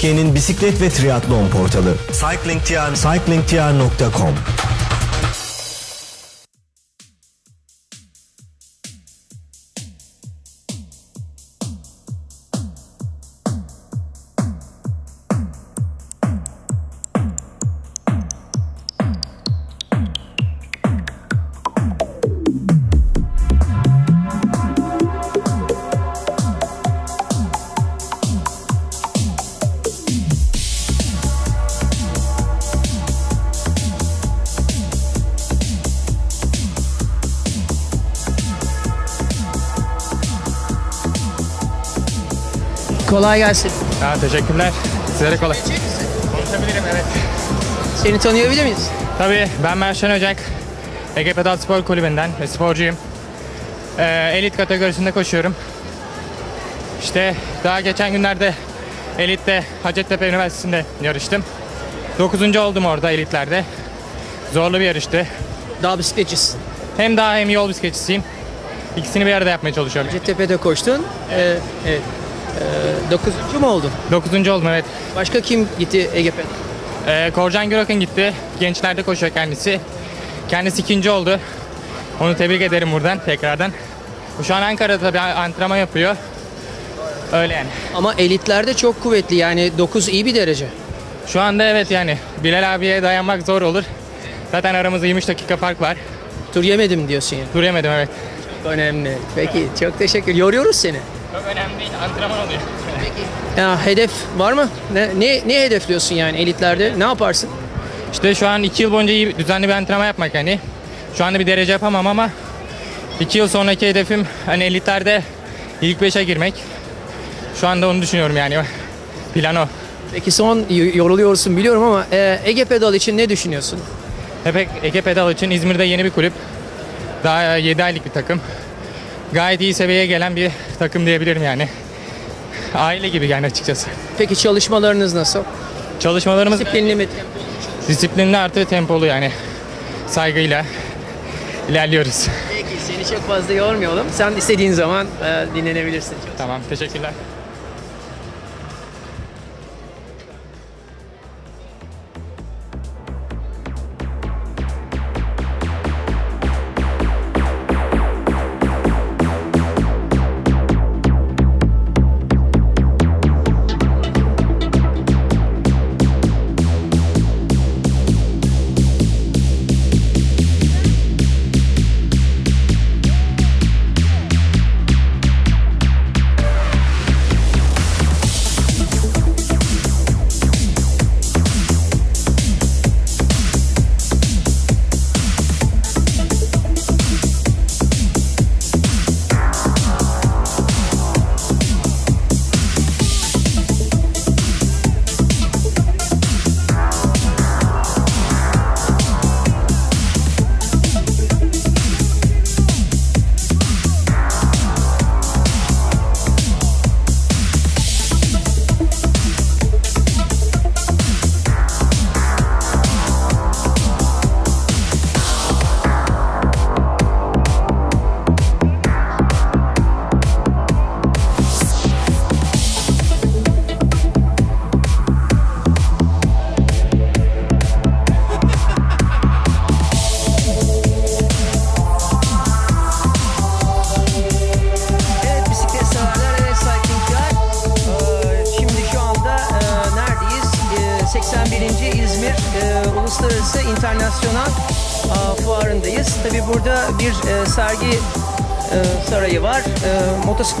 Türkiye'nin bisiklet ve triatlon portalı. CyclingTR, cyclingtr.com Kolay gelsin. Ha, teşekkürler. Size de kolay. Konuşabilirim evet. Seni tanıyabilir miyiz? Tabii ben Merşen Ocak. Ege Pedal Spor Kulübü'nden ve sporcuyum. Ee, elit kategorisinde koşuyorum. İşte daha geçen günlerde elitte Hacettepe Üniversitesi'nde yarıştım. 9. oldum orada elitlerde. Zorlu bir yarıştı. Dağ bisikletçisin. Hem daha hem yol bisikletçisiyim. İkisini bir arada yapmaya çalışıyorum. Cetepe'de koştun. Ee, evet. Ee, dokuzuncu mu oldun? 9. oldum evet. Başka kim gitti Ege'de? Ee, Korcan Gürak'ın gitti. Gençlerde koşuyor kendisi. Kendisi ikinci oldu. Onu tebrik ederim buradan tekrardan. Şu an Ankara'da tabii antrenman yapıyor. Öyle yani. Ama elitlerde çok kuvvetli yani 9 iyi bir derece. Şu anda evet yani Bilal abiye dayanmak zor olur. Zaten aramızda 23 dakika fark var. Tur yemedim diyorsun yani. Dur yemedim evet. Önemli. Peki çok teşekkür. Yoruyoruz seni. Çok önemli değil antrenman oluyor. Ya hedef var mı? Ne ne, ne hedefliyorsun yani elitlerde? Ne yaparsın? İşte şu an 2 yıl boyunca iyi, düzenli bir antrenman yapmak yani. Şu anda bir derece yapamam ama 2 yıl sonraki hedefim hani elitlerde ilk 5'e girmek. Şu anda onu düşünüyorum yani. Plan o. Peki son yoruluyorsun biliyorum ama e, Ege Pedal için ne düşünüyorsun? Epek Ege Pedal için İzmir'de yeni bir kulüp. Daha 7 aylık bir takım. Gayet iyi seviyeye gelen bir takım diyebilirim yani. Aile gibi yani açıkçası. Peki çalışmalarınız nasıl? Çalışmalarımız Disiplinli mi? disiplinli artı tempolu yani. Saygıyla ilerliyoruz. Peki seni çok fazla yormayalım. Sen istediğin zaman e, dinlenebilirsin. Tamam teşekkürler.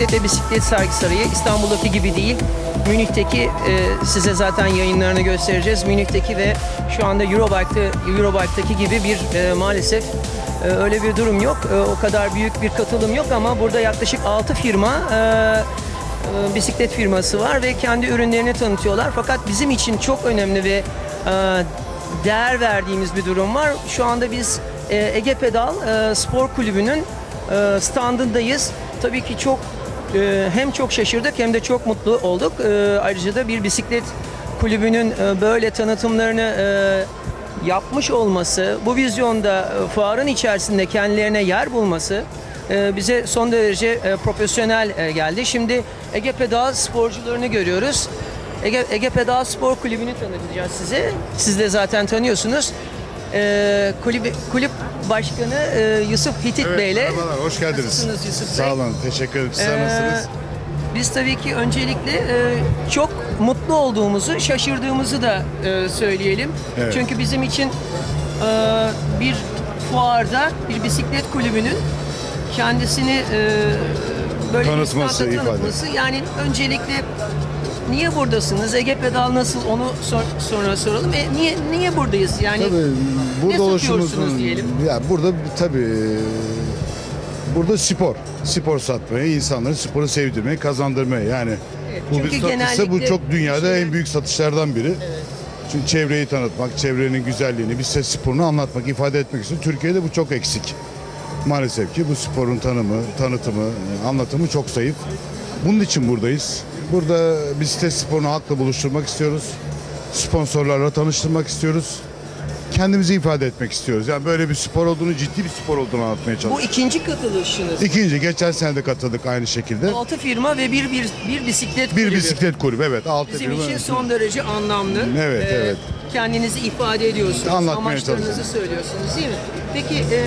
E, motosiklet ve bisiklet sergi sarayı. İstanbul'daki gibi değil. Münih'teki e, size zaten yayınlarını göstereceğiz. Münih'teki ve şu anda Eurobike'da, Eurobike'daki gibi bir e, maalesef ee, öyle bir durum yok. Ee, o kadar büyük bir katılım yok ama burada yaklaşık 6 firma e, e, bisiklet firması var ve kendi ürünlerini tanıtıyorlar. Fakat bizim için çok önemli ve e, değer verdiğimiz bir durum var. Şu anda biz e, Ege Pedal e, Spor Kulübü'nün e, standındayız. Tabii ki çok e, hem çok şaşırdık hem de çok mutlu olduk. E, ayrıca da bir bisiklet kulübünün e, böyle tanıtımlarını e, yapmış olması, bu vizyonda e, fuarın içerisinde kendilerine yer bulması bize son derece profesyonel geldi. Şimdi Ege Pedal sporcularını görüyoruz. Ege, Ege Pedal Spor Kulübü'nü tanıtacağız size. Siz de zaten tanıyorsunuz. Ee, kulübü, kulüp başkanı e, Yusuf Hitit Evet, Bey'le. merhabalar, hoş geldiniz. Nasılsınız Yusuf Bey? Sağ olun, teşekkür ederim. Sizler Ee, nasılsınız? Biz tabii ki öncelikle e, çok mutlu olduğumuzu, şaşırdığımızı da e, söyleyelim. Evet. Çünkü bizim için e, bir fuarda bir bisiklet kulübünün kendisini e, böyle Tanıtması, insanda ifade. tanıtması. Yani öncelikle niye buradasınız? Ege Pedal nasıl? Onu sor- sonra soralım. E, niye niye buradayız? Yani Tabii burada ne oluşumuzun diyelim? ya burada tabii burada spor, spor satmayı, insanları sporu sevdirmeyi, kazandırmayı yani Evet, bu bir satışsa bu çok dünyada şey- en büyük satışlardan biri. Çünkü çevreyi tanıtmak, çevrenin güzelliğini, bisiklet sporunu anlatmak, ifade etmek için Türkiye'de bu çok eksik. Maalesef ki bu sporun tanımı, tanıtımı, anlatımı çok zayıf. Bunun için buradayız. Burada bisiklet sporunu halkla buluşturmak istiyoruz. Sponsorlarla tanıştırmak istiyoruz. Kendimizi ifade etmek istiyoruz. Yani böyle bir spor olduğunu, ciddi bir spor olduğunu anlatmaya Bu çalışıyoruz. ikinci katılışınız. İkinci, geçen sene de katıldık aynı şekilde. Altı firma ve bir bir, bir bisiklet Bir kulübü. bisiklet kulübü, evet. Altı Bizim firma. için son derece anlamlı. Evet, evet. Kendinizi ifade ediyorsunuz. Anlatmaya Amaçlarınızı çalışıyorum. söylüyorsunuz değil mi? Peki e,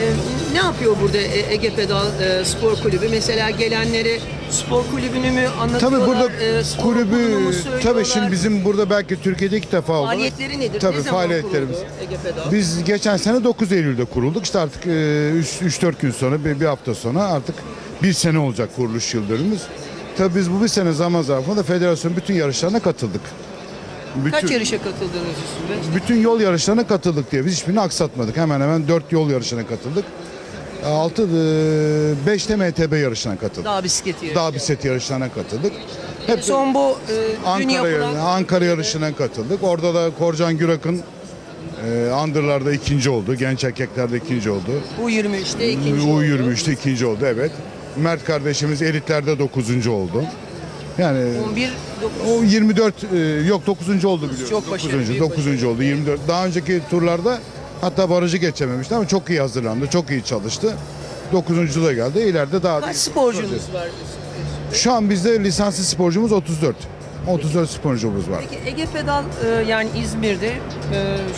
e, ne yapıyor burada E- Ege Pedal e, Spor Kulübü? Mesela gelenlere spor kulübünü mü anlatıyorlar? Tabii burada e, kulübü, tabii şimdi bizim burada belki Türkiye'de ilk defa oldu. Faaliyetleri nedir? Tabii ne faaliyetlerimiz. Biz geçen sene 9 Eylül'de kurulduk. İşte artık 3-4 gün sonra, bir, bir hafta sonra artık bir sene olacak kuruluş yıl dönümümüz. Tabii biz bu bir sene zaman zarfında federasyonun bütün yarışlarına katıldık. Bütün, Kaç yarışa katıldınız Bey? bütün yol yarışlarına katıldık diye biz hiçbirini aksatmadık. Hemen hemen 4 yol yarışına katıldık. 6 5 de MTB yarışına katıldık. Dağ bisikleti yarışı. Dağ bisiklet yarışlarına katıldık. Hep Son bu e, Ankara, yapılan... Ankara yarışına katıldık. Orada da Korcan Gürak'ın e, Andırlar'da ikinci oldu. Genç erkeklerde ikinci oldu. U23'te ikinci oldu. U23'te ikinci oldu evet. Mert kardeşimiz elitlerde dokuzuncu oldu. Yani 11 o 24 e, yok 9. oldu biliyorum. Çok başarılı, 9. büyük 9. oldu 24. Daha önceki turlarda hatta barajı geçememişti ama çok iyi hazırlandı. Çok iyi çalıştı. 9. da geldi. İleride daha Kaç sporcunuz var? Şu an bizde lisanslı sporcumuz 34. 34 sporcumuz var. Peki Ege Pedal e, yani İzmir'de e,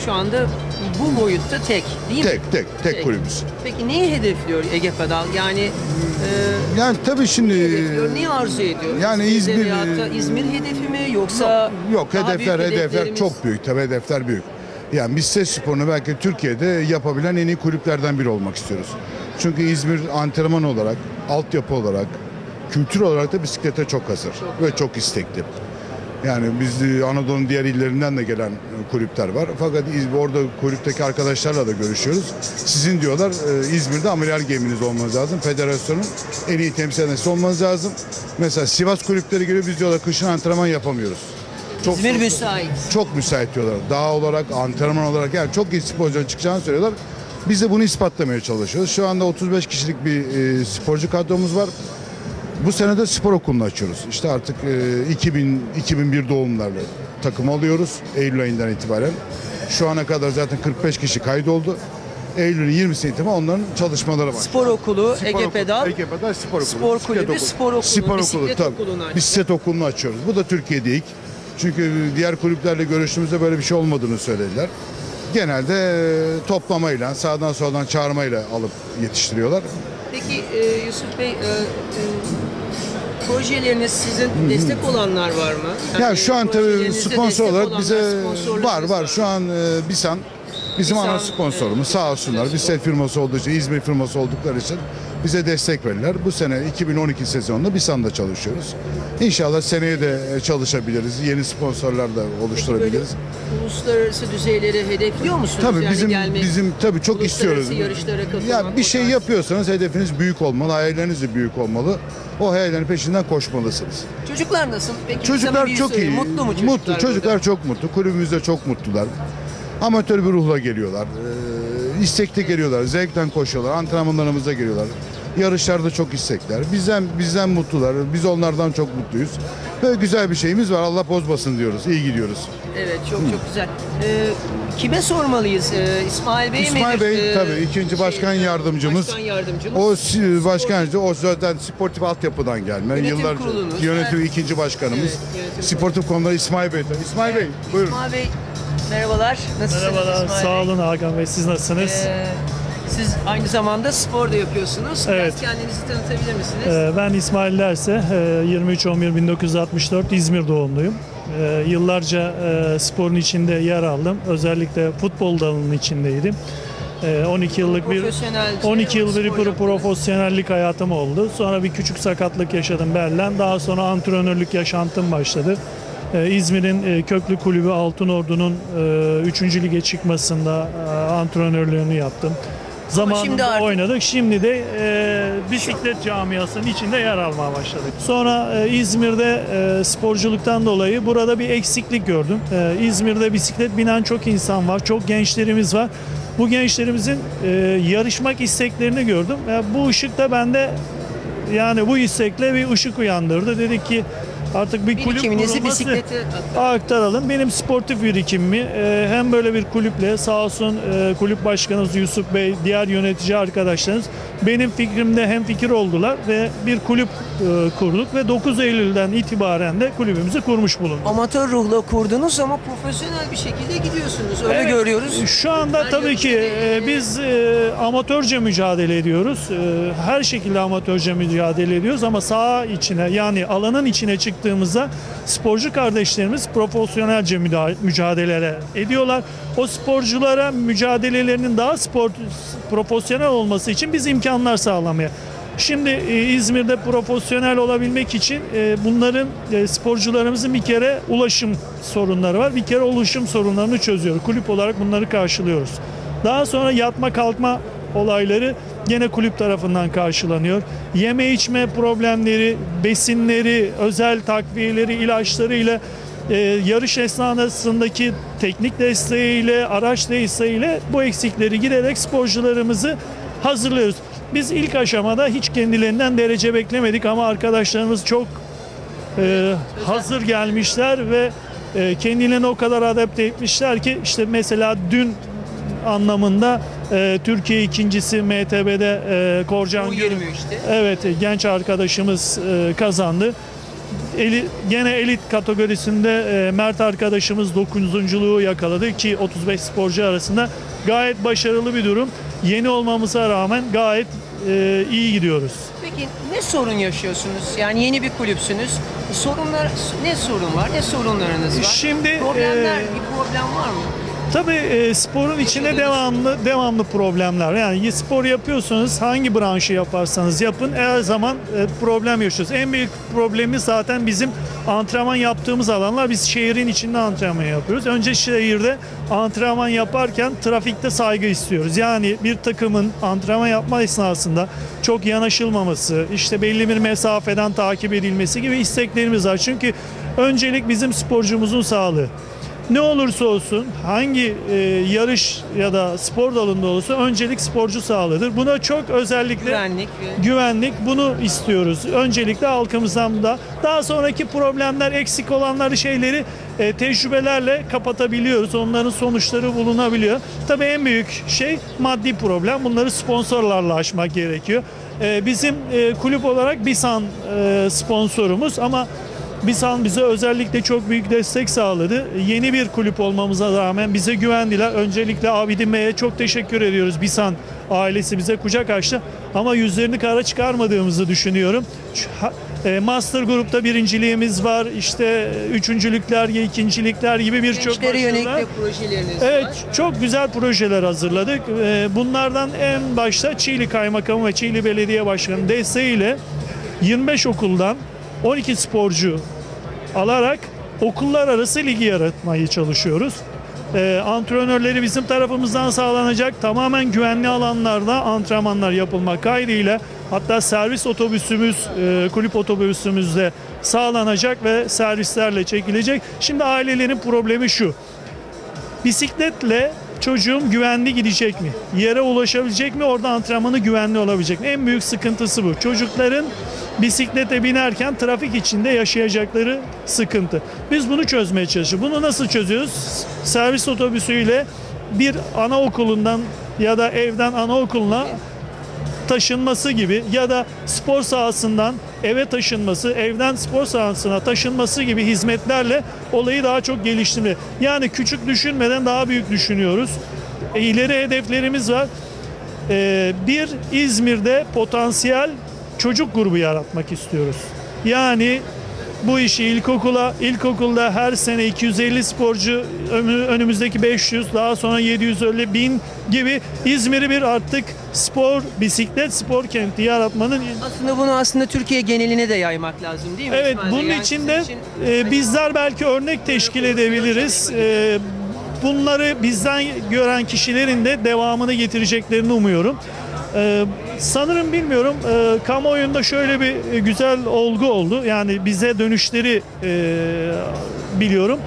şu anda bu boyutta tek değil mi? Tek tek tek kulübümüz. Peki neyi hedefliyor Ege Pedal? Yani e, Yani tabii şimdi hedefliyor, neyi arzu ediyor? yani İzmir- İzmir hedefi mi yoksa yok daha hedefler hedefler çok büyük tabii hedefler büyük. Yani biz ses sporunu belki Türkiye'de yapabilen en iyi kulüplerden biri olmak istiyoruz. Çünkü İzmir antrenman olarak, altyapı olarak, kültür olarak da bisiklete çok hazır ve çok istekli. Yani biz de Anadolu'nun diğer illerinden de gelen e, kulüpler var. Fakat orada kulüpteki arkadaşlarla da görüşüyoruz. Sizin diyorlar e, İzmir'de amiral geminiz olmanız lazım. Federasyonun en iyi temsilcisi olmanız lazım. Mesela Sivas kulüpleri gibi biz diyorlar kışın antrenman yapamıyoruz. Çok İzmir müsait. çok müsait diyorlar. Dağ olarak, antrenman olarak yani çok iyi sporcuların çıkacağını söylüyorlar. Biz de bunu ispatlamaya çalışıyoruz. Şu anda 35 kişilik bir e, sporcu kadromuz var. Bu sene de spor okulunu açıyoruz. İşte artık e, 2000 2001 doğumlarla takım alıyoruz Eylül ayından itibaren. Şu ana kadar zaten 45 kişi kaydoldu. Eylül'ün 20'sine itibaren onların çalışmaları var. Spor okulu, Spor Ege Pedal. Ege Pedal Spor Okulu. Spor kulübü, okulu. spor okulu, Spor okulu, bisiklet tabii. okulunu açtık. Bisiklet okulunu açıyoruz. Bu da Türkiye'de ilk. Çünkü diğer kulüplerle görüştüğümüzde böyle bir şey olmadığını söylediler. Genelde e, toplamayla, sağdan soldan çağırmayla alıp yetiştiriyorlar. Peki e, Yusuf Bey, e, e, projeleriniz sizin destek olanlar var mı? Ya Yani şu an tabii sponsor olarak bize var var. Şu an e, Bisan bizim Bisan, ana sponsorumuz evet. sağ olsunlar. Bisiklet firması olduğu için, İzmir firması oldukları için bize destek verirler. Bu sene 2012 sezonunda Bisan'da çalışıyoruz. İnşallah seneye de e, çalışabiliriz. Yeni sponsorlar da Böyle oluşturabiliriz. uluslararası düzeyleri hedefliyor musunuz? Tabii Yani bizim gelmek, bizim tabii çok istiyoruz. yarışlara katılmak, Ya bir şey yapıyorsanız hedefiniz büyük olmalı, hayalleriniz de büyük olmalı. O hayallerin peşinden koşmalısınız. Çocuklar nasıl? Peki Çocuklar çok iyi. Mutlu mu çocuklar? Mutlu. Çocuklar burada? çok mutlu. Kulübümüzde çok mutlular. Amatör bir ruhla geliyorlar. Ee, istekli geliyorlar. Zevkten koşuyorlar. Antrenmanlarımıza geliyorlar. Yarışlarda çok istekler. Bizden bizden mutlular. Biz onlardan çok mutluyuz. Böyle güzel bir şeyimiz var. Allah bozmasın diyoruz. İyi gidiyoruz. Evet çok çok güzel. Ee, kime sormalıyız? Ee, İsmail Bey İsmail midir? Bey Ee, tabii ikinci başkan yardımcımız. Başkan yardımcımız. O başkancı o zaten sportif altyapıdan gelme. Yönetim Yıllarca kurulunuz. yönetim Evet. ikinci başkanımız. Evet, yönetim sportif konuda İsmail Bey. İsmail Bey buyurun. İsmail Bey merhabalar. Nasılsınız Merhabalar, İsmail sağ Bey? olun Hakan Bey. Siz nasılsınız? Ee, siz aynı zamanda spor da yapıyorsunuz. Evet. Biraz kendinizi tanıtabilir misiniz? Ee, ben İsmail Derse, e, 23-11-1964 İzmir doğumluyum. Ee, Yıllarca e, sporun içinde yer aldım. Özellikle futbol dalının içindeydim. Ee, 12 yıllık bir Profesyonelce 12 yıl bir pro- profesyonellik hayatım oldu. Sonra bir küçük sakatlık yaşadım Berlen. Daha sonra antrenörlük yaşantım başladı. Ee, İzmir'in e, köklü kulübü Altınordu'nun 3. lige çıkmasında e, antrenörlüğünü yaptım. Zamanında şimdi artık- oynadık. Şimdi de e, bisiklet camiasının içinde yer almaya başladık. Sonra e, İzmir'de e, sporculuktan dolayı burada bir eksiklik gördüm. E, İzmir'de bisiklet binen çok insan var, çok gençlerimiz var. Bu gençlerimizin e, yarışmak isteklerini gördüm. E, bu ışıkta bende yani bu istekle bir ışık uyandırdı. Dedik ki artık bir kulüp kurulması bisiklete aktaralım. Benim sportif birikimimi e, hem böyle bir kulüple sağ olsun e, kulüp başkanımız Yusuf Bey, diğer yönetici arkadaşlarımız benim fikrimde hem fikir oldular ve bir kulüp e, kurduk ve 9 Eylül'den itibaren de kulübümüzü kurmuş bulunduk. Amatör ruhla kurdunuz ama profesyonel bir şekilde gidiyorsunuz. Öyle Evet, görüyoruz. Şu anda Her tabii ki e, biz e, amatörce mücadele ediyoruz. E, her şekilde amatörce mücadele ediyoruz ama saha içine yani alanın içine çıktığımızda sporcu kardeşlerimiz profesyonelce müda- mücadele ediyorlar. O sporculara mücadelelerinin daha spor profesyonel olması için biz imkanlar sağlamaya Şimdi e, İzmir'de profesyonel olabilmek için e, bunların e, sporcularımızın bir kere ulaşım sorunları var. Bir kere ulaşım sorunlarını çözüyoruz. Kulüp olarak bunları karşılıyoruz. Daha sonra yatma kalkma olayları gene kulüp tarafından karşılanıyor. Yeme içme problemleri, besinleri, özel takviyeleri, ilaçlarıyla e, yarış esnasındaki teknik desteğiyle, araç desteğiyle bu eksikleri giderek sporcularımızı hazırlıyoruz. Biz ilk aşamada hiç kendilerinden derece beklemedik ama arkadaşlarımız çok e, hazır gelmişler ve e, kendilerini o kadar adapte etmişler ki işte mesela dün anlamında e, Türkiye ikincisi MTB'de e, Korcan Gül- 23'te. Evet genç arkadaşımız e, kazandı. Eli, gene elit kategorisinde e, Mert arkadaşımız 9.luğu yakaladı ki 35 sporcu arasında gayet başarılı bir durum. Yeni olmamıza rağmen gayet e, iyi gidiyoruz. Peki ne sorun yaşıyorsunuz? Yani yeni bir kulüpsünüz. Sorunlar ne sorun var? Ne sorunlarınız var? Şimdi, problemler e, bir problem var mı? Tabii e, sporun Yaşadığınız- devamlı devamlı problemler. Yani spor yapıyorsunuz hangi branşı yaparsanız yapın her zaman e, problem yaşıyoruz. En büyük problemimiz zaten bizim antrenman yaptığımız alanlar. Biz şehrin içinde antrenman yapıyoruz. Önce şehirde antrenman yaparken trafikte saygı istiyoruz. Yani bir takımın antrenman yapma esnasında çok yanaşılmaması, işte belli bir mesafeden takip edilmesi gibi isteklerimiz var. Çünkü öncelik bizim sporcumuzun sağlığı. Ne olursa olsun hangi e, yarış ya da spor dalında olursa öncelik sporcu sağlığıdır. Buna çok özellikle Güvenlik ve güvenlik bunu istiyoruz. Öncelikle halkımızdan da daha sonraki problemler eksik olanları şeyleri e, tecrübelerle kapatabiliyoruz. Onların sonuçları bulunabiliyor. Tabii en büyük şey maddi problem. Bunları sponsorlarla aşmak gerekiyor. E, bizim e, kulüp olarak Bisan e, sponsorumuz ama Bisan bize özellikle çok büyük destek sağladı. Yeni bir kulüp olmamıza rağmen bize güvendiler. Öncelikle Abidin Bey'e çok teşekkür ediyoruz. Bisan ailesi bize kucak açtı. Ama yüzlerini kara çıkarmadığımızı düşünüyorum. E, Master grupta birinciliğimiz var. İşte e, üçüncülükler, ikincilikler gibi birçok gençlere yönelik projeleriniz Evet var. çok güzel projeler hazırladık. Ee, Bunlardan en başta Çiğli Kaymakamı ve Çiğli Belediye Başkanı desteğiyle 25 okuldan 12 sporcu alarak okullar arası ligi yaratmayı çalışıyoruz. Ee, antrenörleri bizim tarafımızdan sağlanacak. Tamamen güvenli alanlarda antrenmanlar yapılmak kaydıyla hatta servis otobüsümüz, e, kulüp otobüsümüz de sağlanacak ve servislerle çekilecek. Şimdi ailelerin problemi şu bisikletle çocuğum güvenli gidecek mi? Yere ulaşabilecek mi? Orada antrenmanı güvenli olabilecek mi? En büyük sıkıntısı bu. Çocukların bisiklete binerken trafik içinde yaşayacakları sıkıntı. Biz bunu çözmeye çalışıyoruz. Bunu nasıl çözüyoruz? Servis otobüsüyle bir anaokulundan ya da evden anaokuluna taşınması gibi ya da spor sahasından eve taşınması, evden spor sahasına taşınması gibi hizmetlerle olayı daha çok geliştirme. Yani küçük düşünmeden daha büyük düşünüyoruz. E, ileri hedeflerimiz var. E, bir İzmir'de potansiyel çocuk grubu yaratmak istiyoruz. Yani bu işi ilkokula, ilkokulda her sene 250 sporcu, önü- önümüzdeki 500, daha sonra 750 bin gibi İzmir'i bir artık spor, bisiklet spor kenti yaratmanın Aslında bunu aslında Türkiye geneline de yaymak lazım değil mi? Evet İsmail bunun Yani için de için- e, bizler belki örnek teşkil edebiliriz. E, bunları bizden gören kişilerin de devamını getireceklerini umuyorum. E, sanırım bilmiyorum e, kamuoyunda şöyle bir e, güzel olgu oldu. Yani bize dönüşleri e, biliyorum.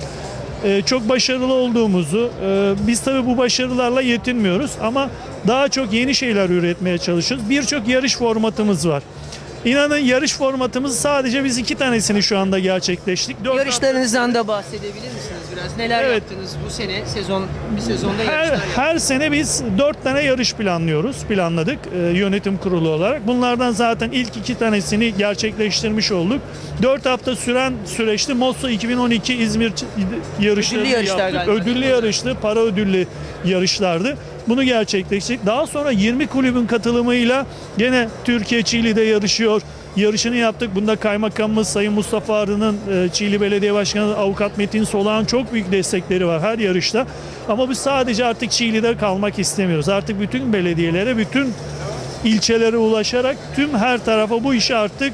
E, çok başarılı olduğumuzu, e, biz tabii bu başarılarla yetinmiyoruz ama daha çok yeni şeyler üretmeye çalışıyoruz. Birçok yarış formatımız var. İnanın yarış formatımız sadece biz iki tanesini şu anda gerçekleştik. Dört Yarışlarınızdan da bahsedebilir misiniz biraz? Neler Evet. yaptınız bu sene? Sezon bir sezonda her, yarışlar yaptınız. her sene biz dört tane yarış planlıyoruz, planladık e, yönetim kurulu olarak. Bunlardan zaten ilk iki tanesini gerçekleştirmiş olduk. Dört hafta süren süreçte Mosso 2012 İzmir yarışlarını Ödüllü yarışlar yaptık. galiba, Ödüllü yarıştı, para ödüllü yarışlardı. Bunu gerçekleştirdik. Daha sonra 20 kulübün katılımıyla gene Türkiye Çiğli'de yarışıyor. Yarışını yaptık. Bunda kaymakamımız Sayın Mustafa Arı'nın, e, Çiğli Belediye Başkanı Avukat Metin Solağ'ın çok büyük destekleri var her yarışta. Ama biz sadece artık Çiğli'de kalmak istemiyoruz. Artık bütün belediyelere, bütün ilçelere ulaşarak tüm her tarafa bu işi artık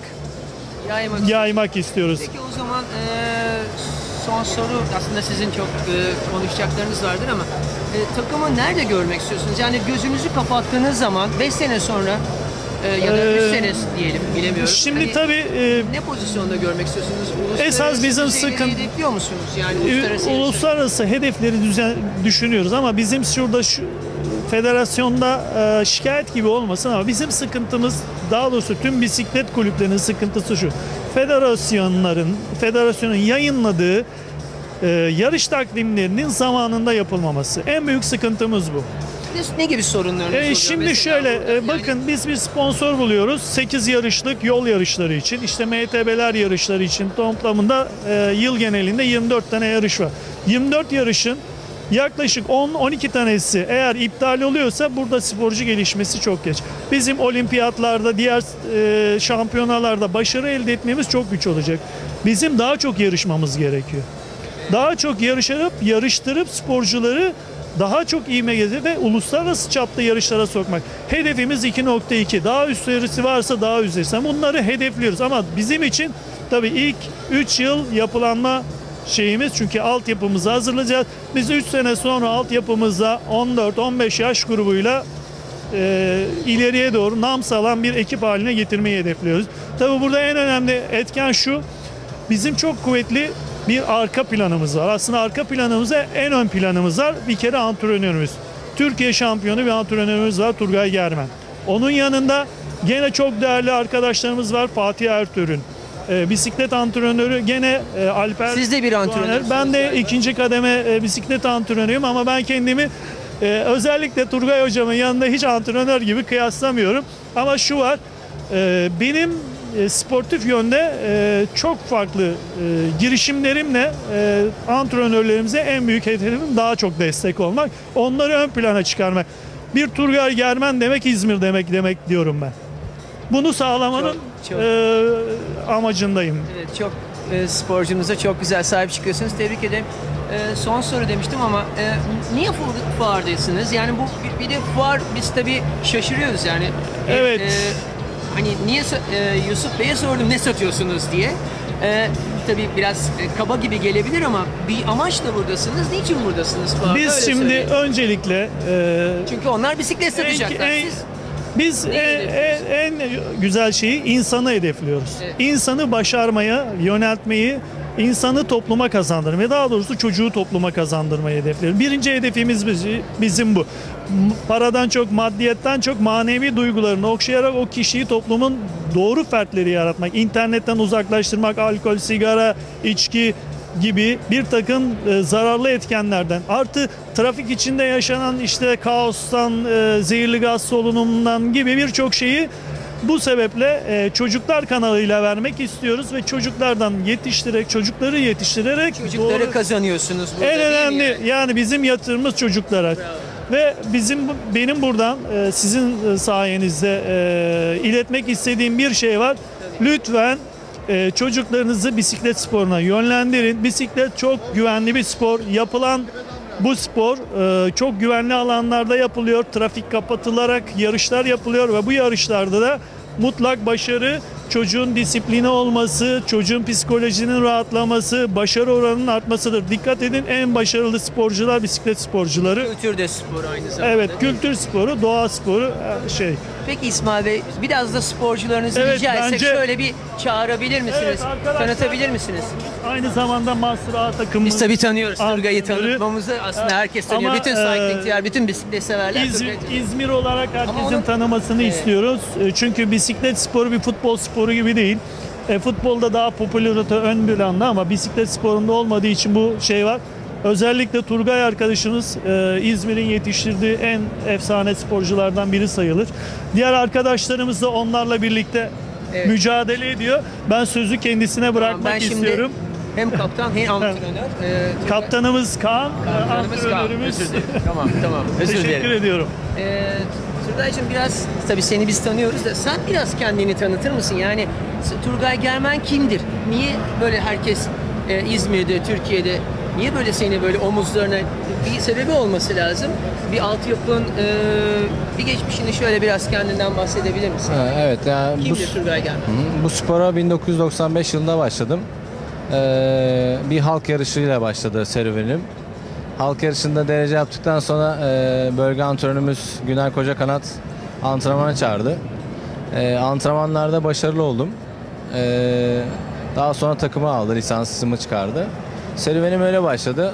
Yaymak. yaymak istiyoruz. Peki o zaman e, son soru aslında sizin çok e, konuşacaklarınız vardır ama e, takımı nerede görmek istiyorsunuz? Yani gözünüzü kapattığınız zaman 5 sene sonra e, ya da 3 Ee, sene diyelim bilemiyorum. Şimdi Hani tabii e, ne pozisyonda görmek istiyorsunuz? Esas bizim sıkıntı- hedefliyor musunuz? Yani Ü- uluslararası yarışları? uluslararası hedefleri düzen düşünüyoruz ama bizim şurada şu federasyonda e, şikayet gibi olmasın ama bizim sıkıntımız daha doğrusu tüm bisiklet kulüplerinin sıkıntısı şu. Federasyonların federasyonun yayınladığı e, yarış takvimlerinin zamanında yapılmaması. En büyük sıkıntımız bu. Ne, gibi sorunlarınız E, oluyor? şimdi şöyle e, Yani bakın biz bir sponsor buluyoruz. 8 yarışlık yol yarışları için. işte MTB'ler yarışları için toplamında e, yıl genelinde 24 tane yarış var. 24 yarışın yaklaşık 10-12 tanesi eğer iptal oluyorsa burada sporcu gelişmesi çok geç. Bizim olimpiyatlarda, diğer e, şampiyonalarda başarı elde etmemiz çok güç olacak. Bizim daha çok yarışmamız gerekiyor daha çok yarışıp yarıştırıp sporcuları daha çok ivme getirip ve uluslararası çapta yarışlara sokmak. Hedefimiz 2.2. Daha üstlerisi varsa daha üstlerisi. Bunları hedefliyoruz ama bizim için tabii ilk 3 yıl yapılanma şeyimiz çünkü altyapımızı hazırlayacağız. Biz 3 sene sonra altyapımızda 14-15 yaş grubuyla e, ileriye doğru nam salan bir ekip haline getirmeyi hedefliyoruz. Tabii burada en önemli etken şu. Bizim çok kuvvetli bir arka planımız var. Aslında arka planımızda en ön planımız var. Bir kere antrenörümüz. Türkiye şampiyonu bir antrenörümüz var Turgay Germen. Onun yanında gene çok değerli arkadaşlarımız var Fatih Ertürk'ün. E, bisiklet antrenörü gene e, Alper Siz de bir antrenörsünüz Ben de galiba. ikinci kademe e, bisiklet antrenörüyüm ama ben kendimi e, özellikle Turgay hocamın yanında hiç antrenör gibi kıyaslamıyorum. Ama şu var e, benim e, sportif yönde e, çok farklı e, girişimlerimle e, antrenörlerimize en büyük hedefim daha çok destek olmak. Onları ön plana çıkarmak. Bir Turgay Germen demek İzmir demek demek diyorum ben. Bunu sağlamanın Çok- çok- e, amacındayım. Evet çok e, sporcunuza çok güzel sahip çıkıyorsunuz. Tebrik ederim. E, son soru demiştim ama e, niye fu- fuardasınız? Yani bu bir, bir de fuar biz tabii şaşırıyoruz yani. E, Evet. e, hani niye e, Yusuf Bey'e sordum ne satıyorsunuz diye. E, tabii biraz e, kaba gibi gelebilir ama bir amaçla buradasınız. Niçin buradasınız fuarda? Biz Öyle şimdi söyleyin. öncelikle e, Çünkü onlar bisiklet satacaklar. en- Siz biz Ne en, en, en güzel şeyi insanı hedefliyoruz. Evet. İnsanı başarmaya yöneltmeyi, insanı topluma kazandırmayı, daha doğrusu çocuğu topluma kazandırmayı hedefliyoruz. Birinci hedefimiz bizi- bizim bu. Paradan çok, maddiyetten çok manevi duygularını okşayarak o kişiyi toplumun doğru fertleri yaratmak, internetten uzaklaştırmak, alkol, sigara, içki gibi bir takım e, zararlı etkenlerden artı trafik içinde yaşanan işte kaostan, e, zehirli gaz solunumundan gibi birçok şeyi bu sebeple e, çocuklar kanalıyla vermek istiyoruz ve çocuklardan yetiştirerek, çocukları yetiştirerek Çocukları doğru- kazanıyorsunuz burada en önemli yani? yani? bizim yatırımımız çocuklara. Ve bizim benim buradan e, sizin sayenizde e, iletmek istediğim bir şey var. Lütfen e, çocuklarınızı bisiklet sporuna yönlendirin. Bisiklet çok güvenli bir spor. Yapılan bu spor e, çok güvenli alanlarda yapılıyor. Trafik kapatılarak yarışlar yapılıyor ve bu yarışlarda da mutlak başarı çocuğun disiplini olması, çocuğun psikolojinin rahatlaması, başarı oranının artmasıdır. Dikkat edin en başarılı sporcular bisiklet sporcuları. Kültür de spor aynı zamanda. Evet, kültür sporu, doğa sporu e, şey. Peki İsmail Bey biraz da sporcularınızı Evet, rica etsek bence- şöyle bir çağırabilir misiniz? Evet, Tanıtabilir misiniz? Aynı zamanda Master A takımı. Biz tabii tanıyoruz Turgay'ı tanıtmamızı aslında herkes tanıyor. Ama, Bütün e, cyclingciler, bütün bisiklet severler. İz-. İzmir olarak herkesin onun- tanımasını Evet. istiyoruz. E, Çünkü bisiklet sporu bir futbol sporu gibi değil. E, futbolda daha popülarite ön planda ama bisiklet sporunda olmadığı için bu şey var. Özellikle Turgay arkadaşımız e, İzmir'in yetiştirdiği en efsane sporculardan biri sayılır. Diğer arkadaşlarımız da onlarla birlikte Evet. mücadele ediyor. Ben sözü kendisine bırakmak ben şimdi istiyorum. Hem kaptan hem antrenör. e, Turgay- Kaptanımız Kaan, e, Kaptanımız Kaan. antrenörümüz. Özür dilerim. Tamam tamam. Özür Teşekkür dilerim. ediyorum. Ee, Turgay'cığım biraz tabii seni biz tanıyoruz da sen biraz kendini tanıtır mısın? Yani Turgay Germen kimdir? Niye böyle herkes e, İzmir'de, Türkiye'de niye böyle seni böyle omuzlarına bir sebebi olması lazım? Bir altyapın, e, bir geçmişini şöyle biraz kendinden bahsedebilir misin? Ha, Evet yani bu, Kimdir Turgay Germen? Bu spora 1995 yılında başladım. Ee, bir halk yarışıyla başladı serüvenim. Halk yarışında derece yaptıktan sonra e, bölge antrenörümüz Güner Koca Kanat antrenmana çağırdı. E, antrenmanlarda başarılı oldum. E, daha sonra takımı aldı, lisansımı çıkardı. Serüvenim öyle başladı.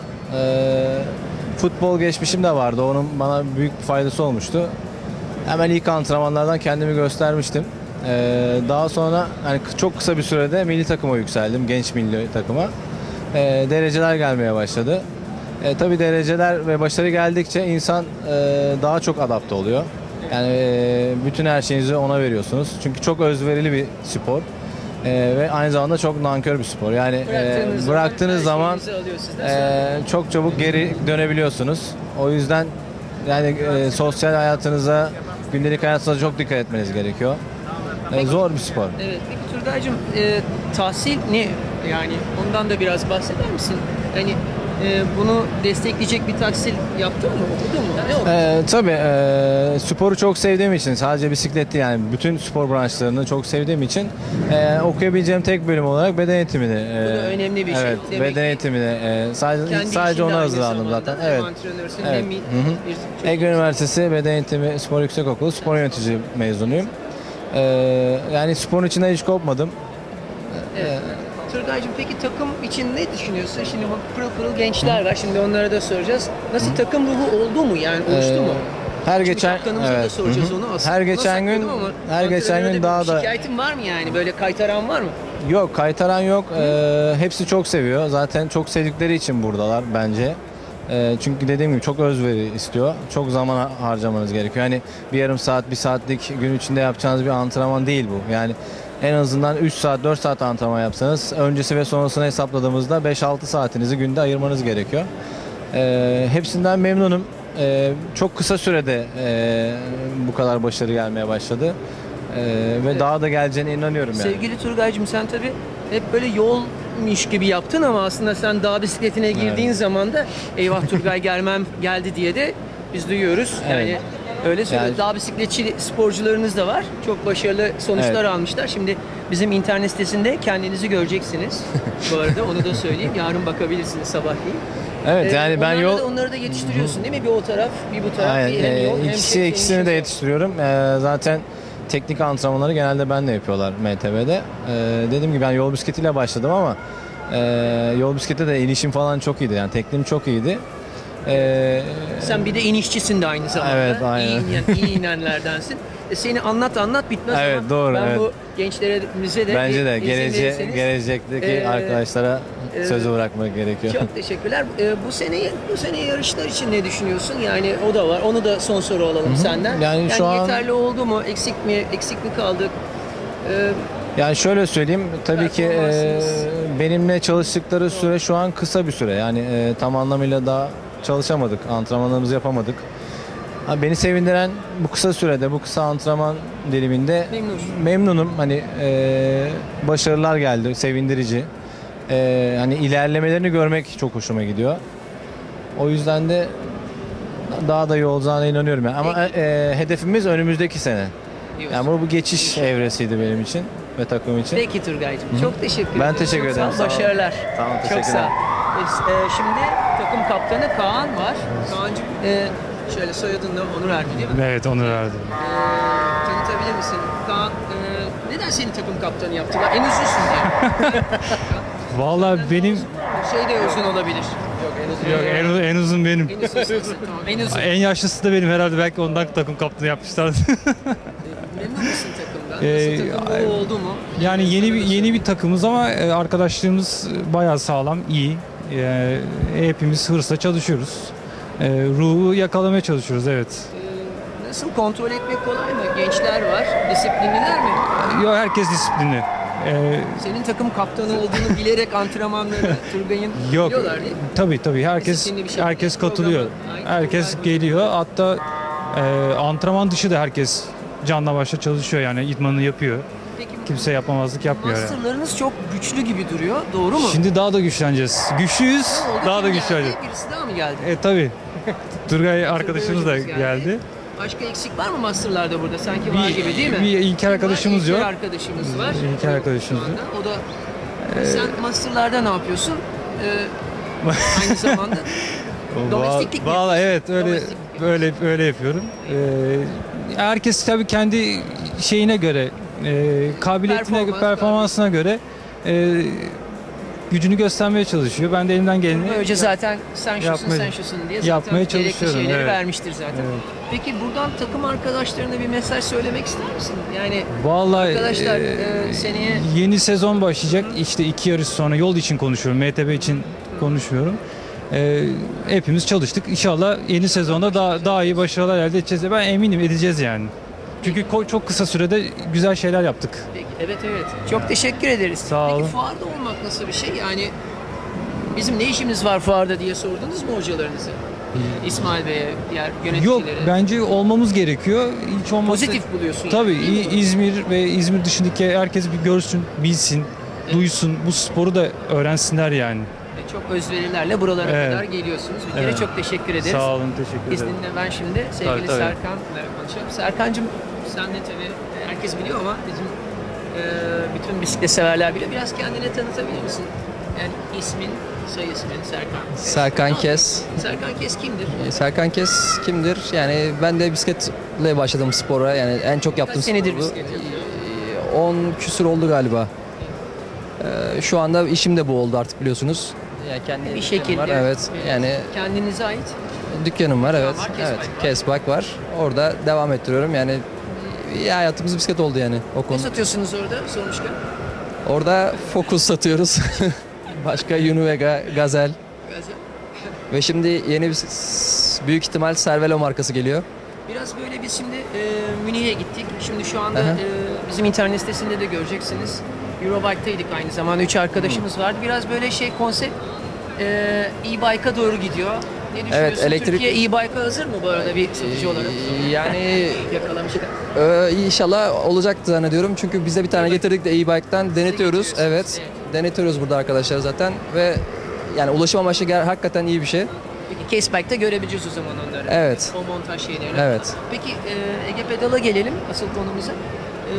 Futbol geçmişim de vardı. Onun bana büyük bir faydası olmuştu. Hemen ilk antrenmanlardan kendimi göstermiştim. Ee, daha sonra yani çok kısa bir sürede milli takıma yükseldim, genç milli takıma. Ee, dereceler gelmeye başladı. Ee, tabii dereceler ve başarı geldikçe insan e, daha çok adapte oluyor. Yani e, bütün her şeyinizi ona veriyorsunuz. Çünkü çok özverili bir spor. Ee, ve aynı zamanda çok nankör bir spor. Yani e, Bıraktığınız, bıraktığınız zaman sizden. ee, çok çabuk geri dönebiliyorsunuz. O yüzden yani e, sosyal hayatınıza, gündelik hayatınıza çok dikkat etmeniz gerekiyor. Ee, zor bir spor. Evet. Peki Turgay'cığım e, tahsil ne? Yani ondan da biraz bahseder misin? Yani e, bunu destekleyecek bir tahsil yaptın mı? Okudun mu? Ne okudun? Ee, tabii e, sporu çok sevdiğim için sadece bisiklet değil yani bütün spor branşlarını çok sevdiğim için e, okuyabileceğim tek bölüm olarak beden eğitimini. e, Bu da önemli bir şey. Evet, Demek beden eğitimini e, sadece Kendi sadece ona hazırlandım zaten. Evet. Evet. hem Ege Üniversitesi Beden Eğitimi Spor Yüksekokulu spor yönetici mezunuyum. Ee, yani sporun içinden hiç kopmadım. Evet. Turgay'cığım peki takım için ne düşünüyorsun? Şimdi bak pırıl pırıl gençler var. Şimdi onlara da soracağız. Nasıl takım ruhu oldu mu yani? Oluştu Ee, mu? Her Şimdi geçen kaptanımıza da evet. soracağız onu. Aslında her geçen gün her geçen gün daha da Şikayetin var mı yani? Böyle kaytaran var mı? yok kaytaran yok. Ee, hepsi çok seviyor. Zaten çok sevdikleri için buradalar bence. Ee, çünkü dediğim gibi çok özveri istiyor. Çok zaman ha- harcamanız gerekiyor. Yani bir yarım saat, bir saatlik gün içinde yapacağınız bir antrenman değil bu. Yani en azından 3 saat, 4 saat antrenman yapsanız öncesi ve sonrasını hesapladığımızda 5-6 saatinizi günde ayırmanız gerekiyor. Ee, hepsinden memnunum. Ee, çok kısa sürede e, bu kadar başarı gelmeye başladı. Ve daha da geleceğine inanıyorum yani. Sevgili Turgay'cığım sen tabii hep böyle yolmuş gibi yaptın ama aslında sen dağ bisikletine girdiğin zaman da eyvah Turgay gelmem geldi diye de biz duyuyoruz. Yani Evet. öyle söylüyor. Yani- Dağ bisikletçi sporcularınız da var. Çok başarılı sonuçlar Evet. almışlar. Şimdi bizim internet sitesinde kendinizi göreceksiniz. Bu arada onu da söyleyeyim. Yarın bakabilirsiniz sabahleyin. Evet Ee, yani ben yol da, onları da yetiştiriyorsun değil mi? Bir o taraf, bir bu taraf, Aynen, bir hem e, yol hem ikisi şey, ikisini hem de şey. yetiştiriyorum. E, zaten teknik antrenmanları genelde ben de yapıyorlar MTB'de. E, dediğim gibi ben yol bisikletiyle başladım ama Ee, yol bisiklette de inişim falan çok iyiydi. Yani tekniğim çok iyiydi. Ee, Sen bir de inişçisin de aynı zamanda. Evet, aynen. İyi, inen, iyi inenlerdensin. E seni anlat anlat bitmez Evet, ama doğru, ben evet. bu gençlerimize de bence de gelece, gelecekteki Ee, arkadaşlara e, sözü bırakmak gerekiyor. Çok teşekkürler. Ee, bu sene bu sene yarışlar için ne düşünüyorsun? Yani o da var. Onu da son soru alalım senden. Yani şu an- yeterli oldu mu? Eksik mi? Eksik mi kaldık? Ee, Yani şöyle söyleyeyim, tabii ki e, benimle çalıştıkları süre şu an kısa bir süre. Yani e, tam anlamıyla daha çalışamadık, antrenmanlarımızı yapamadık. Ha, beni sevindiren bu kısa sürede, bu kısa antrenman diliminde memnunum. Hani e, başarılar geldi, sevindirici. E, hani ilerlemelerini görmek çok hoşuma gidiyor. O yüzden de daha da iyi olacağına inanıyorum. Yani. Ama e, hedefimiz önümüzdeki sene. diyorsun. Yani bu, bu geçiş evresiydi benim için ve takım için. Peki Turgay'cığım. Çok teşekkür ederim. Ben teşekkür Çok ederim, Sağ ol. Başarılar. Tamam, Çok teşekkürler. sağ ol. E, şimdi takım kaptanı Kaan var. Kaan'cığım e, şöyle soyadın da Onur Erdi değil mi? Evet onu verdim. E, tanıtabilir misin? Kaan, e, neden seni takım kaptanı yaptılar? En uzunsun diye. Vallahi benim Şey de uzun olabilir. Yok en uzun. yok en, en uzun benim. En uzunsun. tamam. En uzun. En yaşlısı da benim herhalde belki ondan takım kaptanı yapmışlar. Memnun musun takımdan? Ee, Nasıl takım oldu mu? yani yeni bir yeni bir takımız ama e, arkadaşlığımız bayağı sağlam, iyi. E, hepimiz hırsla çalışıyoruz. E, ruhu yakalamaya çalışıyoruz evet. Ee, Nasıl kontrol etmek kolay mı? Gençler var, disiplinliler mi? Yok herkes disiplinli. E, Senin takım kaptanı olduğunu bilerek antrenmanları Turgay'ın Yok. biliyorlar değil mi? Tabii tabii herkes şekilde herkes katılıyor. programı- Herkes geliyor. Hatta e, antrenman dışı da herkes canla başla çalışıyor yani idmanını yapıyor. Peki Kimse yapamazlık yapmıyor yani. masterlarınız çok güçlü gibi duruyor. Doğru mu? Şimdi daha da güçleneceğiz. Güçlüyüz, daha da güçleneceğiz. Birisi daha mı geldi? E tabi. Turgay arkadaşımız da geldi. geldi. Başka eksik var mı masterlarda burada? Sanki var Bir, gibi değil mi? bir İlker arkadaşımız İlker yok. arkadaşımız var. İlker arkadaşımız yok. O da sen masterlarda ne yapıyorsun? Ee, aynı zamanda domestiklik mi Valla evet öyle Domestiklik böyle böyle yapıyorum. Ee, herkes tabii kendi şeyine göre, e, kabiliyetine, Performans, performansına göre e, gücünü göstermeye çalışıyor. Ben de elimden geleni Önce zaten sen şusun Yapmaya- sen şusun diye zaten yapmaya gerekli şeyleri evet. vermiştir zaten. Evet. Peki buradan takım arkadaşlarına bir mesaj söylemek ister misin? Yani Vallahi Arkadaşlar, e, e, seneye- yeni sezon başlayacak. İşte iki yarış sonra yol için konuşuyorum. MTB için konuşmuyorum. E, hepimiz çalıştık. İnşallah yeni sezonda daha daha iyi başarılar elde edeceğiz. Ben eminim edeceğiz yani. Çünkü çok kısa sürede güzel şeyler yaptık. peki, evet evet. Çok teşekkür ederiz. Sağ olun. Peki fuarda olmak nasıl bir şey? Yani bizim ne işimiz var fuarda diye sordunuz mu hocalarınızı? İsmail Bey'e, diğer yöneticilere. Yok bence olmamız gerekiyor. Hiç olmazsa Pozitif buluyorsun. Tabii yani, İzmir ve İzmir dışındaki herkes bir görsün, bilsin, duysun. Bu sporu da öğrensinler yani. Ve Çok özverilerle buralara Evet. kadar geliyorsunuz. Bir kere Evet. çok teşekkür ederiz. Sağ olun, teşekkür ederim. İzninle ben şimdi sevgili Tabii, tabii. Serkan'la konuşalım. Serkan'cığım sen de tabii herkes biliyor ama bizim e, bütün bisiklet severler biliyor. Biraz kendini tanıtabilir misin? Yani ismin, soy ismin Serkan. Serkan Kes. Serkan Kes kimdir? Serkan Kes kimdir? Yani ben de bisikletle başladım spora. Yani en çok yaptığım Kaç senedir bu. bisiklet? Ee, 10 küsür oldu galiba. Ee, şu anda işim de bu oldu artık biliyorsunuz. Yani kendi Bir şekilde. var. Evet. e, Yani Kendinize ait. dükkanım var evet. var, evet. Kesbak var. Orada devam ettiriyorum. Yani ya hayatımız bisiklet oldu yani o Ne konu. satıyorsunuz orada sormuşken? Orada Focus satıyoruz. Başka Univega, Gazel Gazi. ve şimdi yeni bir büyük ihtimal Cervelo markası geliyor. Biraz böyle biz şimdi e, Münih'e gittik. Şimdi şu anda Aha. e, bizim internet sitesinde de göreceksiniz. Eurobike'daydık aynı zamanda. Üç arkadaşımız Hmm. vardı. Biraz böyle şey konsept e, e-bike'a doğru gidiyor. Ne düşünüyorsun? elektrik- Türkiye e-bike'a hazır mı bu arada bir satıcı olarak? Yani Yakalamışlar. Ee, inşallah olacak zannediyorum. Çünkü biz de bir tane getirdik de e-bike'den denetiyoruz. getiriyorsunuz, Evet. Denetiyoruz burada arkadaşlar zaten ve yani ulaşım amaçlı ger- hakikaten iyi bir şey. Peki Casebike'da görebileceğiz o zaman onları. Evet. O montaj şeylerini. Evet. Peki e, Ege Pedal'a gelelim asıl konumuza. E,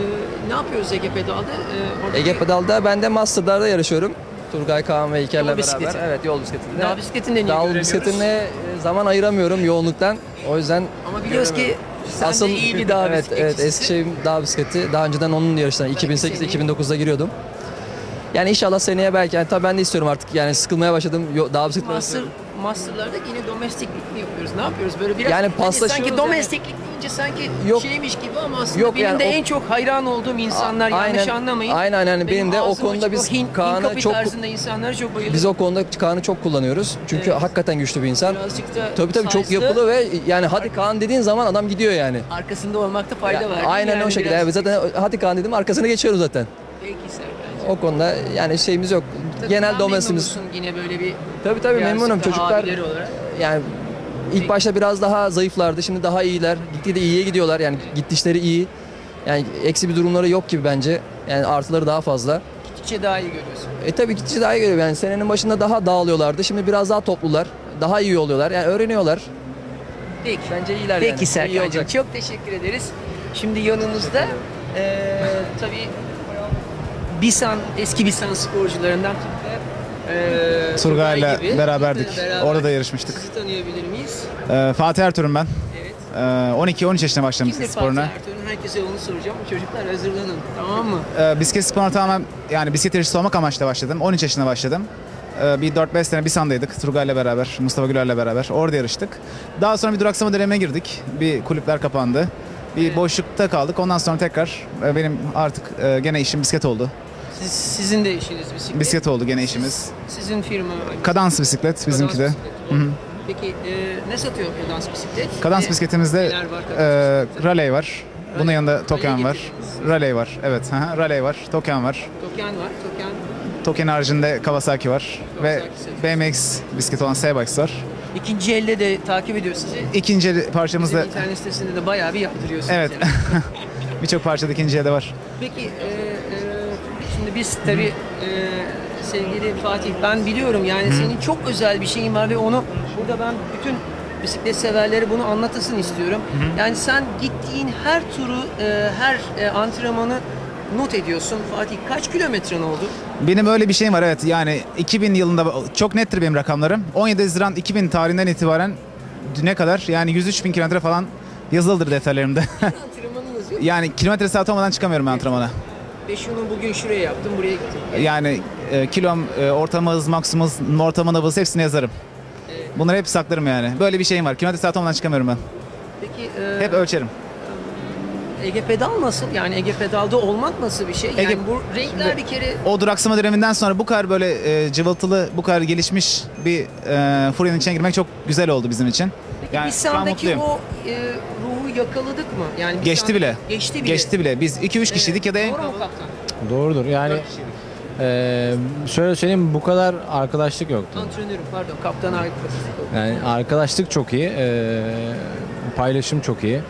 ne yapıyoruz Ege Pedal'da? E, oradaki Ege Pedal'da ben de Master'larda yarışıyorum. Turgay Kaan ve İlker'le bisikleti. beraber. Evet yol bisikletinde. Dağ bisikletinde niye Dağ bisikletine e, zaman ayıramıyorum yoğunluktan. O yüzden Ama biliyoruz ki sen asıl de iyi bir dağ evet, evet. Eskişehir dağ bisikleti. Daha önceden onun yarışlarına 2008-2009'da giriyordum. Yani inşallah seneye belki yani tabii ben de istiyorum artık yani sıkılmaya başladım. Yo- Daha bisiklet Master, masterlarda yine domestiklik mi yapıyoruz? Ne yapıyoruz? Böyle biraz Yani hani sanki yani. domestiklik deyince sanki Yok. şeymiş gibi ama aslında Yok benim yani de o- en çok hayran olduğum insanlar yanlış anlamayın. Aynen aynen benim, de o konuda açık, biz Hint, Kaan'ı Hint çok tarzında insanlara çok bayılıyorum. biz o konuda Kaan'ı çok kullanıyoruz. Çünkü Evet. hakikaten güçlü bir insan. Birazcık da Tabii tabii çok size'lı, yapılı ve yani hadi Kaan dediğin zaman adam gidiyor yani. arkasında olmakta fayda Ya, var. aynen Yani o şekilde. biraz- Evet, zaten hadi Kaan dedim arkasına geçiyoruz zaten. Peki Serkan. O konuda yani şeyimiz yok. Genel domestimiz. memnun musun yine böyle bir Tabii tabii memnunum. Çocuklar yani ilk başta biraz daha zayıflardı. Şimdi daha iyiler. Gitgide iyiye gidiyorlar. Yani gidişleri iyi. Yani eksi bir durumları yok gibi bence. Yani artıları daha fazla. Gittikçe daha iyi görüyorsun. E tabii gittikçe daha iyi görüyor. Yani senenin başında daha dağılıyorlardı. Şimdi biraz daha toplular. Daha iyi oluyorlar. Yani öğreniyorlar. Peki. Bence iyiler Peki yani. İyi Serkan'cığım olacak. çok teşekkür ederiz. Şimdi yanımızda eee tabii Bisan, eski Bisan sporcularından Turgay'la Turgay gibi. beraberdik. Beraber. Orada da yarışmıştık. Sizi tanıyabilir miyiz? Ee, Fatih Ertuğrul ben. Evet. Ee, 12-13 yaşında başladım Kimdir bisiklet Fatih sporuna. Ertuğrul? Herkese onu soracağım. Çocuklar hazırlanın. Tamam mı? Ee, bisiklet sporuna tamamen yani bisiklet yarışçısı olmak amaçla başladım. 13 yaşında başladım. Ee, bir 4-5 sene bir sandaydık Turgay'la beraber, Mustafa Güler'le beraber. Orada yarıştık. Daha sonra bir duraksama dönemine girdik. Bir kulüpler kapandı. Bir Evet. boşlukta kaldık. Ondan sonra tekrar e, benim artık e, gene işim bisiklet oldu. Siz, sizin de işiniz bisiklet. Bisiklet oldu gene işimiz. Sizin firma? Kadans bisiklet bizimki de. Bisiklet. Hı hı. Peki eee, ne satıyor Kadans bisiklet? Kadans Ve bisikletimizde var Kadans e, rally var. Bunun yanında token var. Rally var. Evet. Rally var. Token var. Token var. Token Token haricinde Kawasaki var. Ve Kawasaki BMX bisiklet olan S-Bikes var. İkinci elde de takip ediyor sizi. İkinci Bizim parçamızda internet sitesinde de bayağı bir yaptırıyorsunuz. evet yani. birçok parçada ikinci elde var. Peki e, e, biz tabii e, sevgili Fatih ben biliyorum yani senin çok özel bir şeyin var ve onu burada ben bütün bisiklet severlere bunu anlatasın istiyorum. Yani sen gittiğin her turu, e, her e, antrenmanı not ediyorsun. Fatih kaç kilometren oldu? Benim öyle bir şeyim var evet yani 2000 yılında çok nettir benim rakamlarım. 17 Haziran 2000 tarihinden itibaren düne kadar yani 103 bin kilometre falan yazılıdır defterlerimde. Antrenmanı yazıyor. yani kilometre saat olmadan çıkamıyorum ben antrenmana. Ve şunu bugün şuraya yaptım, buraya gittim. Yani e, kilom, e, ortalama hız, maksimum hız, ortalama nabız hepsini yazarım. Bunları hep saklarım yani. Böyle bir şeyim var. Kilometre saat olmadan çıkamıyorum ben. Peki e, Hep ölçerim. Ege Pedal nasıl? Yani Ege Pedal'da olmak nasıl bir şey? Yani Ege- bu renkler bir kere O duraksama döneminden sonra bu kadar böyle e, cıvıltılı, bu kadar gelişmiş bir e, furyanın içine girmek çok güzel oldu bizim için. Yani Biz şu an sandaki mutluyum. o e, ruhu yakaladık mı? Yani Geçti bile. Geçti bile. Geçti bile. Biz 2-3 kişiydik ya da en Doğru mu kaptan? Doğrudur. Yani eee, şöyle söyleyeyim bu kadar arkadaşlık yoktu. Antrenörüm pardon kaptan ait Yani arkadaşlık çok iyi. eee, paylaşım çok iyi.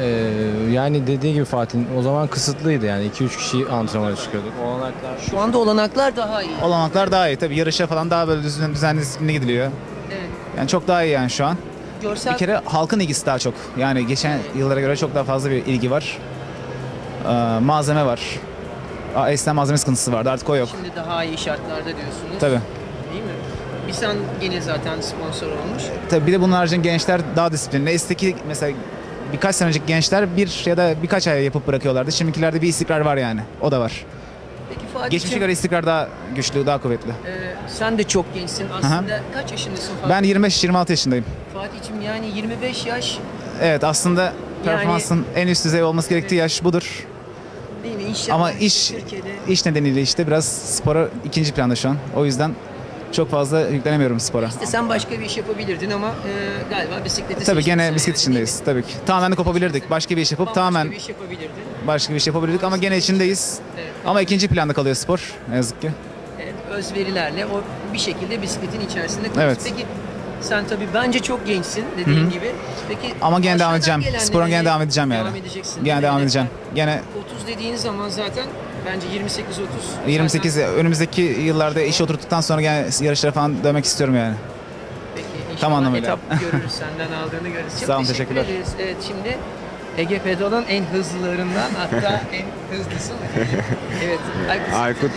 Eee, yani dediği gibi Fatih'in o zaman kısıtlıydı yani 2-3 kişi antrenmana çıkıyorduk. Olanaklar Şu anda olanaklar daha iyi. olanaklar daha iyi. Tabii yarışa falan daha böyle düzen, düzenli disiplinli gidiliyor. Evet. Yani çok daha iyi yani şu an. Görsel Bir kere halkın ilgisi daha çok. Yani geçen yıllara göre çok daha fazla bir ilgi var. Ee, malzeme var. Eskiden malzeme sıkıntısı vardı artık o yok. şimdi daha iyi şartlarda diyorsunuz. Tabii. Değil mi? Bisan yine zaten sponsor olmuş. Tabii bir de bunun haricinde gençler daha disiplinli. Eskideki mesela birkaç sene önceki gençler bir ya da birkaç ay yapıp bırakıyorlardı. Şimdikilerde bir istikrar var yani. O da var. Peki Fatih'cim Geçmişe göre istikrar daha güçlü, daha kuvvetli. e, sen de çok gençsin aslında. Kaç yaşındasın Fatih? Ben 25-26 yaşındayım. Fatih'cim yani 25 yaş Evet aslında performansın en üst düzey olması gerektiği yaş budur. değil mi? İnşallah Ama iş Türkiye'de iş nedeniyle işte biraz spora ikinci planda şu an. O yüzden çok fazla yüklenemiyorum spora. İşte sen başka bir iş yapabilirdin ama e, galiba bisikleti Tabii gene bisiklet içindeyiz tabii ki. Tamamen de kopabilirdik. Başka bir iş yapıp Ama tamamen Başka bir iş yapabilirdin. başka bir iş yapabilirdik ama gene içindeyiz. Evet, Ama ikinci planda kalıyor spor ne yazık ki. evet, özverilerle o bir şekilde bisikletin içerisinde kalıyorsun. Evet. Peki sen tabii bence çok gençsin dediğin gibi. Peki Ama gene devam aşağıdan edeceğim. gelenlere Spora gene devam edeceğim yani. Devam edeceksin. Gene devam edeceğim. Gene 30 dediğin zaman zaten bence 28-30. 28 zaten- önümüzdeki yıllarda iş oturttuktan sonra gene yarışlara falan dönmek istiyorum yani. Peki Tam anlamıyla. etap görürüz senden aldığını görürüz. Çok Sağ olun, teşekkür teşekkürler. ederiz. Evet şimdi Ege Pedal'ın en hızlılarından hatta en hızlısı mı? evet. Aykut. Aykut,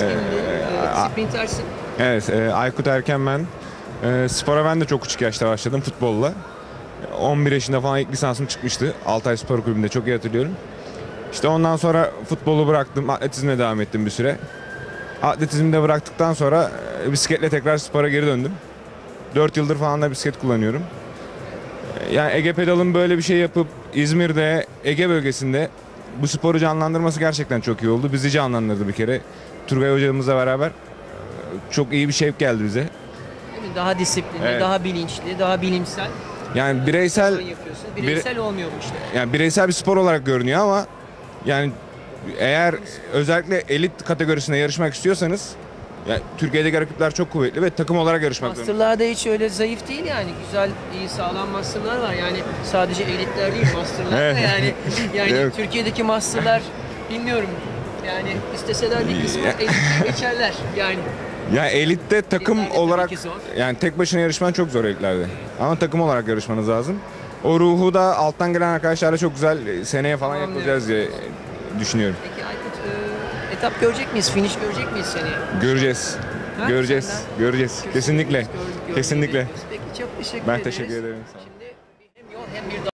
e, e, sprintersin. Evet, e, Aykut Erken ben. E, spora ben de çok küçük yaşta başladım futbolla. 11 yaşında falan ilk lisansım çıkmıştı. Altay Spor Kulübü'nde çok iyi hatırlıyorum. İşte ondan sonra futbolu bıraktım, atletizmle devam ettim bir süre. Atletizmde bıraktıktan sonra e, bisikletle tekrar spora geri döndüm. 4 yıldır falan da bisiklet kullanıyorum. E, Yani Ege Pedal'ın böyle bir şey yapıp İzmir'de, Ege bölgesinde bu sporu canlandırması gerçekten çok iyi oldu. Bizi canlandırdı bir kere. Turgay hocamızla beraber e, çok iyi bir şevk geldi bize. Daha disiplinli, Evet. daha bilinçli, daha bilimsel. Yani bireysel yapıyorsun. Bireysel olmuyor bu işte. yani bireysel bir spor olarak görünüyor ama yani eğer özellikle elit kategorisinde yarışmak istiyorsanız ya Türkiye'deki rakipler çok kuvvetli ve takım olarak yarışmak zorunda. Master'larda hiç öyle zayıf değil yani. Güzel, iyi, sağlam master'lar var. Yani sadece elitler değil, master'lar da yani. Yani. Türkiye'deki master'lar bilmiyorum. Yani isteseler bir kısmı Ya. elitte geçerler. Yani Ya elitte takım Elitlerde olarak yani tek başına yarışman çok zor elitlerde. Ama takım olarak yarışmanız lazım. O ruhu da alttan gelen arkadaşlarla çok güzel e, seneye falan Anlıyorum. yapacağız diye düşünüyorum. peki Aykut e, etap görecek miyiz? Finish görecek miyiz seni? Göreceğiz. Ha? Göreceğiz. Senden? Göreceğiz. Kesinlikle. Kesinlikle. bekliyoruz. Peki çok teşekkür Ben ederiz. teşekkür ederim. Sağ olun.